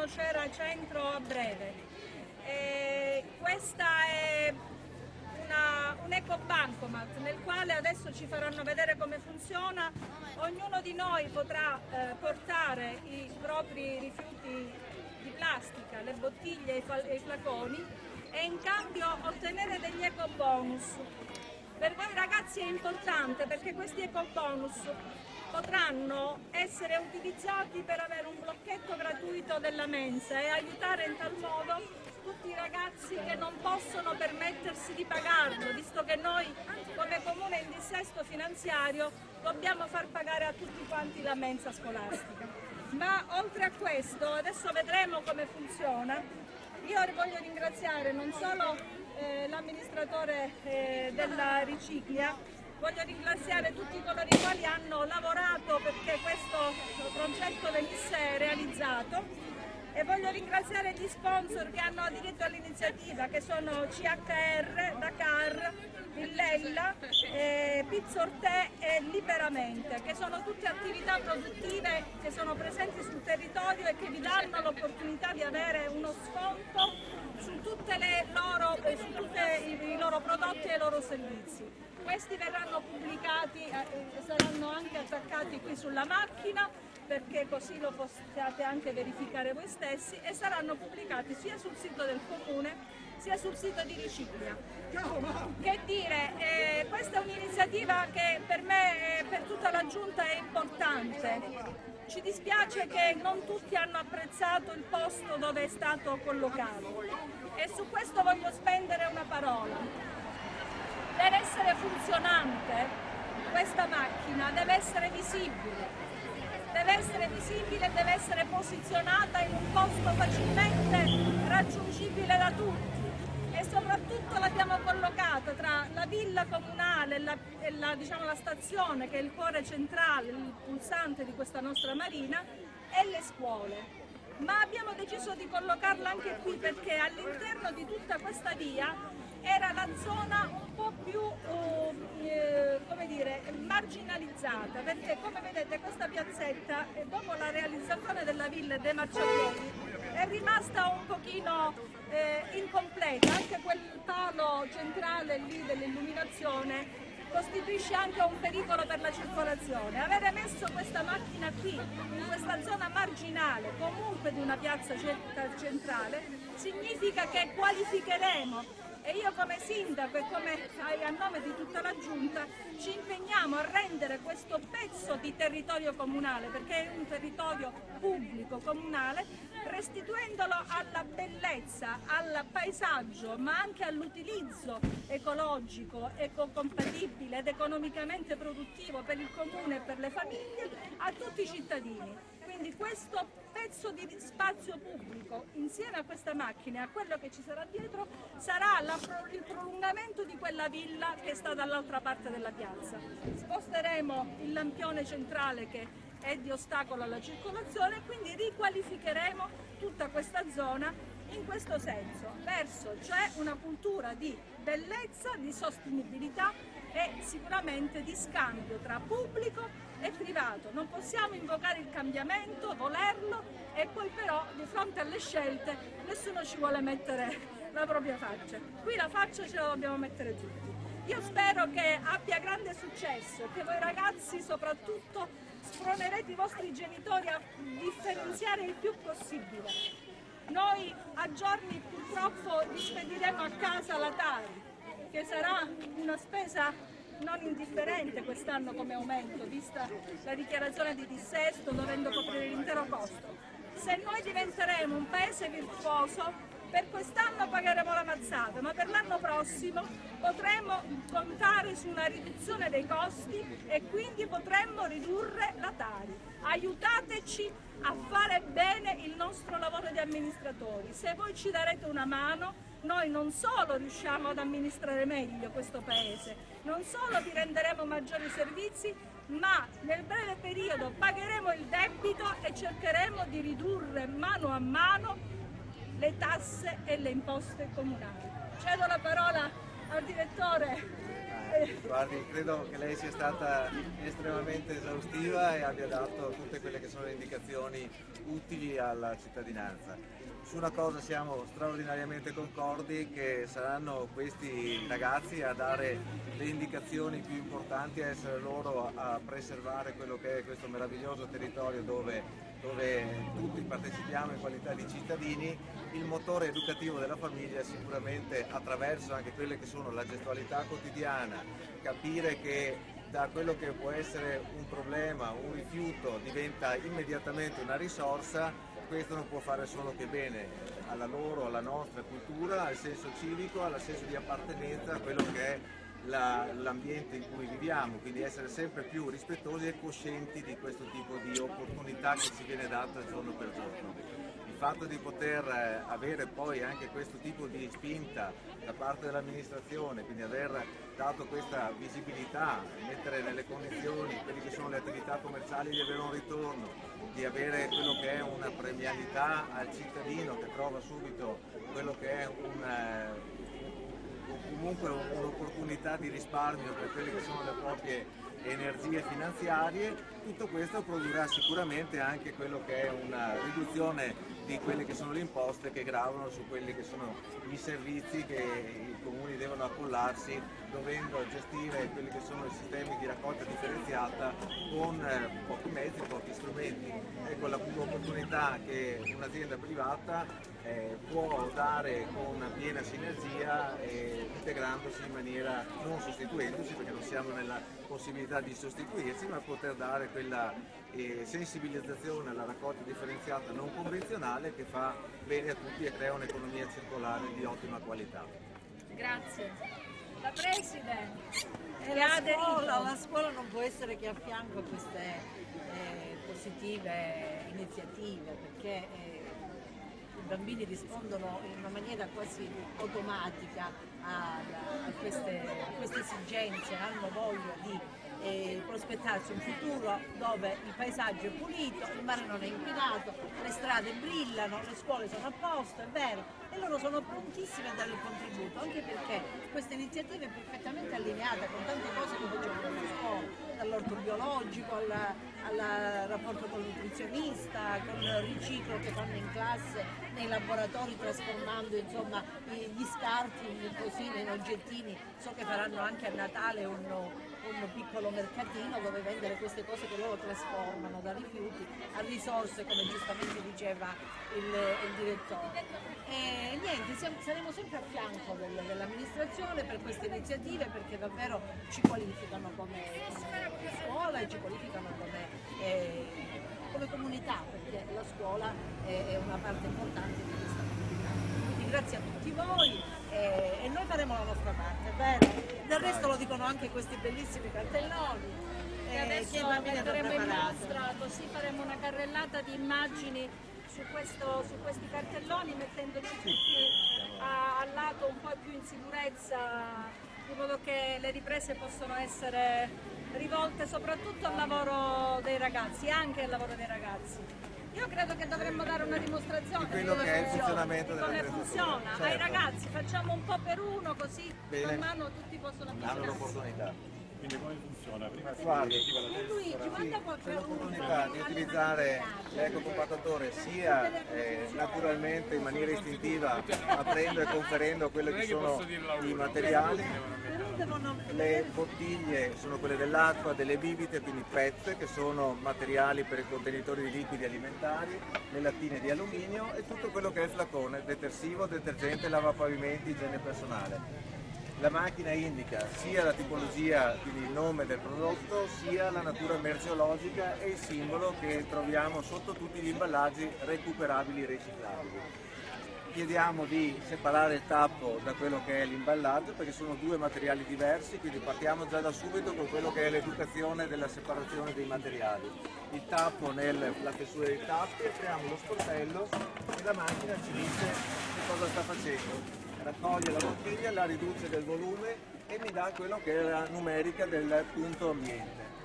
Nocera Centro a breve. E questa è una, un eco bancomat nel quale adesso ci faranno vedere come funziona. Ognuno di noi potrà eh, portare i propri rifiuti di plastica, le bottiglie e i flaconi e in cambio ottenere degli eco bonus. Per voi ragazzi è importante perché questi eco bonus potranno essere utilizzati per avere un blocchetto gratuito della mensa e aiutare in tal modo tutti i ragazzi che non possono permettersi di pagarlo, visto che noi come comune in dissesto finanziario dobbiamo far pagare a tutti quanti la mensa scolastica. Ma oltre a questo, adesso vedremo come funziona, io voglio ringraziare non solo eh, l'amministratore eh, della Riciclia, voglio ringraziare tutti coloro i quali hanno lavorato perché questo progetto venisse realizzato. E voglio ringraziare gli sponsor che hanno aderito all'iniziativa che sono CHR, Dakar, Villella, eh, Pizzorte e Liberamente che sono tutte attività produttive che sono presenti sul territorio e che vi danno l'opportunità di avere uno sconto su, loro, eh, su tutti i loro prodotti e i loro servizi. Questi verranno pubblicati e eh, saranno anche attaccati qui sulla macchina perché così lo possiate anche verificare voi stessi e saranno pubblicati sia sul sito del comune sia sul sito di Riciclia. Che dire, eh, questa è un'iniziativa che per me e per tutta la giunta è importante. Ci dispiace che non tutti hanno apprezzato il posto dove è stato collocato. E su questo voglio spendere una parola. Deve essere funzionante questa macchina, deve essere visibile. Deve essere visibile deve essere posizionata in un posto facilmente raggiungibile da tutti soprattutto l'abbiamo collocata tra la villa comunale e, la, e la, diciamo, la stazione che è il cuore centrale, il pulsante di questa nostra marina e le scuole. Ma abbiamo deciso di collocarla anche qui perché all'interno di tutta questa via era la zona un po' più eh, come dire, marginalizzata perché come vedete questa piazzetta eh, dopo la realizzazione della villa dei marciapiedi è rimasta un pochino eh, incompleta, anche quel palo centrale lì dell'illuminazione costituisce anche un pericolo per la circolazione. Avere messo questa macchina qui, in questa zona marginale, comunque di una piazza centrale, significa che qualificheremo e io come sindaco e come a nome di tutta la giunta ci impegniamo a rendere questo pezzo di territorio comunale, perché è un territorio pubblico comunale, restituendolo alla bellezza, al paesaggio, ma anche all'utilizzo ecologico, ecocompatibile ed economicamente produttivo per il comune e per le famiglie a tutti i cittadini. Quindi questo pezzo di spazio pubblico insieme a questa macchina e a quello che ci sarà dietro sarà la, il prolungamento di quella villa che sta dall'altra parte della piazza. Sposteremo il lampione centrale che è di ostacolo alla circolazione e quindi riqualificheremo tutta questa zona in questo senso, verso cioè una cultura di bellezza, di sostenibilità e sicuramente di scambio tra pubblico e privato. Non possiamo invocare il cambiamento, volerlo e poi però di fronte alle scelte nessuno ci vuole mettere la propria faccia. Qui la faccia ce la dobbiamo mettere tutti. Io spero che abbia grande successo, che voi ragazzi soprattutto spronerete i vostri genitori a differenziare il più possibile. Noi a giorni purtroppo vi spediremo a casa la Tari, che sarà una spesa non indifferente quest'anno come aumento, vista la dichiarazione di dissesto dovendo coprire l'intero costo. Se noi diventeremo un paese virtuoso, per quest'anno pagheremo la mazzata, ma per l'anno prossimo potremo contare su una riduzione dei costi e quindi potremmo ridurre la Tari. Aiutateci a fare bene il nostro lavoro di amministratori. Se voi ci darete una mano, noi non solo riusciamo ad amministrare meglio questo Paese, non solo vi renderemo maggiori servizi, ma nel breve periodo pagheremo il debito e cercheremo di ridurre mano a mano le tasse e le imposte comunali. Cedo la parola al direttore Guardi, credo che lei sia stata estremamente esaustiva e abbia dato tutte quelle che sono le indicazioni utili alla cittadinanza. Su una cosa siamo straordinariamente concordi che saranno questi ragazzi a dare le indicazioni più importanti, a essere loro a preservare quello che è questo meraviglioso territorio dove dove tutti partecipiamo in qualità di cittadini, il motore educativo della famiglia sicuramente attraverso anche quelle che sono la gestualità quotidiana, capire che da quello che può essere un problema, un rifiuto diventa immediatamente una risorsa, questo non può fare solo che bene alla loro, alla nostra cultura, al senso civico, al senso di appartenenza a quello che è l'ambiente in cui viviamo, quindi essere sempre più rispettosi e coscienti di questo tipo di opportunità che ci viene data giorno per giorno. Il fatto di poter eh, avere poi anche questo tipo di spinta da parte dell'amministrazione, quindi aver dato questa visibilità, mettere nelle condizioni quelle che sono le attività commerciali di avere un ritorno, di avere quello che è una premialità al cittadino che trova subito quello che è un comunque un'opportunità di risparmio per quelle che sono le proprie energie finanziarie, tutto questo produrrà sicuramente anche quello che è una riduzione di quelle che sono le imposte che gravano su quelli che sono i servizi che i comuni devono appollarsi dovendo gestire quelli che sono i sistemi di raccolta differenziata con eh, pochi mezzi, pochi strumenti. Ecco l'opportunità che un'azienda privata eh, può dare con piena sinergia eh, integrandosi in maniera non sostituendosi perché non siamo nella possibilità di sostituirsi ma poter dare quella eh, sensibilizzazione alla raccolta differenziata non convenzionale che fa bene a tutti e crea un'economia circolare di ottima qualità. Grazie. La Preside. La scuola, la scuola, non può essere che a fianco a queste eh, positive iniziative perché eh, i bambini rispondono in una maniera quasi automatica a, a, queste, a queste esigenze, hanno voglia di eh, prospettarsi un futuro dove il paesaggio è pulito, il mare non è inquinato, le strade brillano, le scuole sono a posto, è vero, e loro sono prontissimi a dare il contributo, anche perché questa iniziativa è perfettamente allineata con tante cose che facciamo nella scuola, dall'orto biologico al, al rapporto con il nutrizionista, con il riciclo che fanno in classe, nei laboratori trasformando insomma, gli scarti così, in oggettini, so che faranno anche a Natale un un piccolo mercatino dove vendere queste cose che loro trasformano da rifiuti a risorse, come giustamente diceva il, il direttore. E niente, siamo, saremo sempre a fianco del, dell'amministrazione per queste iniziative perché davvero ci qualificano come, come scuola e ci qualificano come, eh, come comunità, perché la scuola è, è una parte importante di questa comunità. Quindi grazie a tutti voi e, e noi faremo la nostra parte, vero? Del resto lo dicono anche questi bellissimi cartelloni. E adesso metteremo in mostra, così faremo una carrellata di immagini su, questo, su questi cartelloni mettendoli tutti a, al lato un po' più in sicurezza, in modo che le riprese possono essere rivolte soprattutto al lavoro dei ragazzi, anche al lavoro dei ragazzi. Io credo che dovremmo dare una dimostrazione di quello che è il funzionamento della come funziona. Certo. Ai ragazzi facciamo un po' per uno così Bene. man mano tutti possono avvicinarsi. Hanno l'opportunità. Quindi come funziona? Prima si Guardi, Luigi, manda c'è l'opportunità di utilizzare l'ecocompattatore sia eh, naturalmente in maniera istintiva aprendo e conferendo quelli che sono i materiali le bottiglie sono quelle dell'acqua, delle bibite, quindi PET, che sono materiali per i contenitori di liquidi alimentari, le lattine di alluminio e tutto quello che è flacone, detersivo, detergente, lavapavimenti, igiene personale. La macchina indica sia la tipologia, quindi il nome del prodotto, sia la natura merceologica e il simbolo che troviamo sotto tutti gli imballaggi recuperabili e riciclabili chiediamo di separare il tappo da quello che è l'imballaggio perché sono due materiali diversi, quindi partiamo già da subito con quello che è l'educazione della separazione dei materiali. Il tappo nella fessura dei tappi, apriamo lo sportello e la macchina ci dice che cosa sta facendo. Raccoglie la bottiglia, la riduce del volume e mi dà quello che è la numerica del punto ambiente.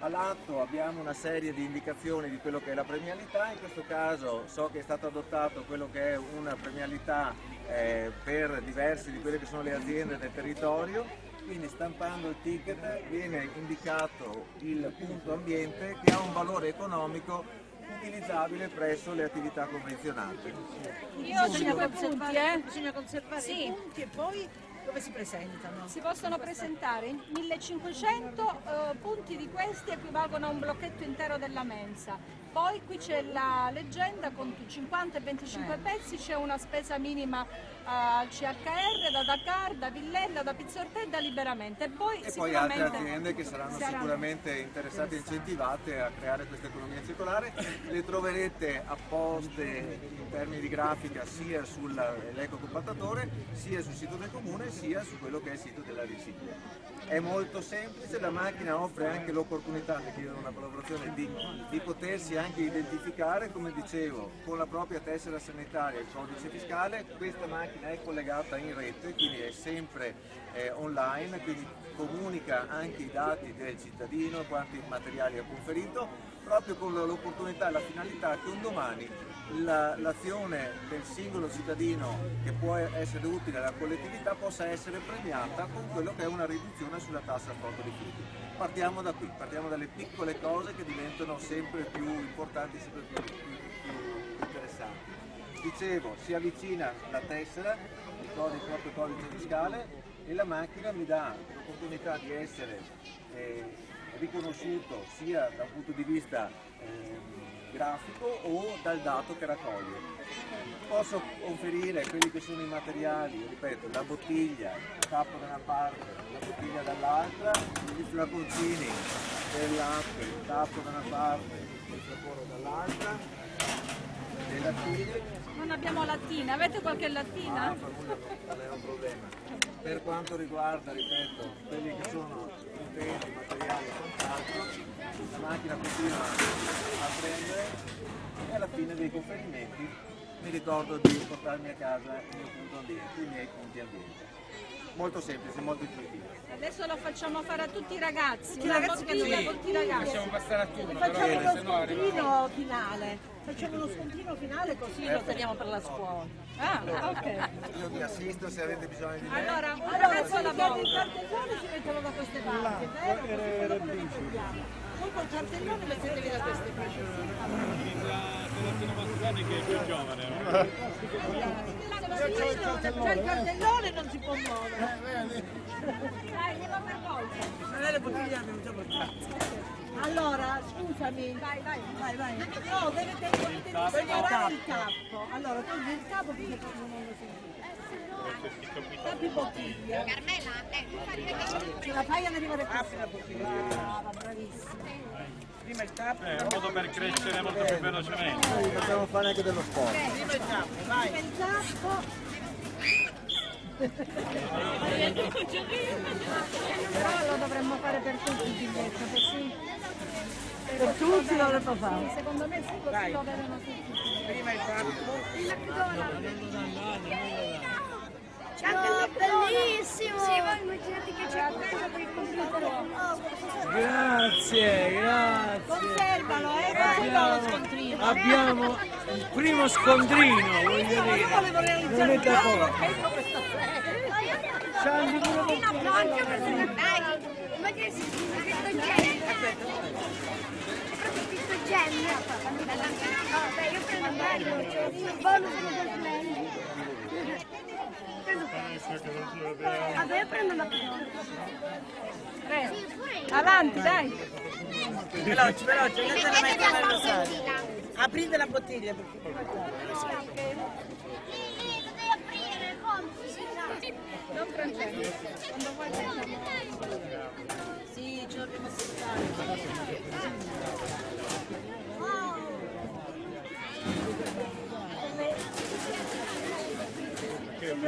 All'atto abbiamo una serie di indicazioni di quello che è la premialità, in questo caso so che è stato adottato quello che è una premialità eh, per diverse di quelle che sono le aziende del territorio, quindi stampando il ticket viene indicato il punto ambiente che ha un valore economico utilizzabile presso le attività convenzionate. Io ho Bisogna 5 punti, conservare, eh. bisogna conservare Sì. i punti e poi dove si presentano? Si possono presentare 1500 eh, punti di questi equivalgono a un blocchetto intero della mensa. Poi qui c'è la leggenda con 50 e 25 pezzi, c'è una spesa minima eh, al CHR, da Dakar, da Villella, da Pizzorte e da Liberamente. E poi, E poi altre sicuramente aziende che saranno saranno- interessate interessate e incentivate a creare questa economia circolare. Le troverete apposte in termini di grafica sia sull'ecocompattatore, sia sul sito del comune, sia su quello che è il sito della ricicla. È molto semplice, la macchina offre anche l'opportunità, mi chiedono una collaborazione, di, di potersi anche identificare, come dicevo, con la propria tessera sanitaria il codice fiscale. Questa macchina è collegata in rete, quindi è sempre eh, online, quindi comunica anche i dati del cittadino, quanti materiali ha conferito, proprio con l'opportunità e la finalità che un domani l'azione del singolo cittadino che può essere utile alla collettività possa essere premiata con quello che è una riduzione sulla tassa a fondo rifiuti. Partiamo da qui, partiamo dalle piccole cose che diventano sempre più importanti, sempre più, più- più interessanti. Dicevo, si avvicina la tessera, il codice- il proprio codice fiscale e la macchina mi dà l'opportunità di essere eh, riconosciuto sia da un punto di vista ehm, grafico o dal dato che raccoglie. Posso conferire quelli che sono i materiali, ripeto, la bottiglia, il tappo da una parte, la bottiglia dall'altra, i flaconcini del latte, il tappo da una parte, il sapore dall'altra, le lattine Non abbiamo lattina, avete qualche lattina? Ah, non è un problema. Per quanto riguarda, ripeto, quelli che sono utenti, materiali e quant'altro, la macchina continua a prendere e alla fine dei conferimenti mi ricordo di portarmi a casa il mio punto ambiente, i miei punti ambiente. Molto semplice, molto intuitivo. Adesso lo facciamo fare a tutti i ragazzi. Tutti i ragazzi che non- tutti i ragazzi. Possiamo passare a turno, Facciamo però uno scontrino finale. Facciamo uno scontrino finale così lo teniamo per la scuola. Ah, ok. Io vi assisto se avete bisogno di me. Allora, un Allora, ragazzo alla hanno il volta. cartellone si mettono da queste parti, vero? Così poi dopo raccogliamo. Voi col cartellone mettetevi da queste parti. Che è più giovane. C'è il cartellone non si può muovere. Dai, andiamo per volta. Non è le bottiglie abbiamo già portato. Allora, scusami. Vai, vai, vai, vai. No, deve separare il tappo. Allora, togli il capo perché poi non lo senti. Bottiglia. Carmela, eh, Ce la fai ad arrivare qui? Brava, bravissima. Prima il tappo, È un modo per crescere molto più velocemente. Facciamo fare anche dello sport. prima il tappo, vai. Il tappo. Però lo dovremmo fare per tutti il biglietto, così. Per tutti dovremmo fare. Secondo me sì, così lo avevano tutti. Prima il tappo. No, bellissimo! Sì, voi immaginate che c'è quello per il computer. Grazie, grazie. Conservalo, eh, conservalo lo scontrino. Abbiamo il primo scontrino, voglio Io dire. volevo realizzare un lavoro che entro questa Sandri pure per Fino a Poncio per Dai, immagina se c'è scritto Gem. C'è proprio scritto Gem. Vabbè, io prendo un bello, c'è un bonus. Vabbè, io prendo la Avanti, dai. Veloce, veloce, andate a mettere rosario. bottiglia. Aprite la bottiglia. Non Francesco. Quando vuoi. Sì, ce l'abbiamo Thank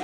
you.